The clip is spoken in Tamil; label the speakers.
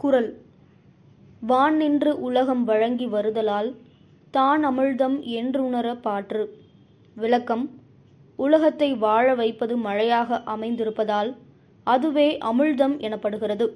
Speaker 1: குரல். வான் நின்று உலகம் வழங்கி வருதலால் தான் அமிழ்தம் என்றுணர பாற்று. விளக்கம் உலகத்தை வாழ வைப்பது மழையாக அமைந்திருப்பதால் அதுவே அமிழ்தம் எனப்படுகிறது.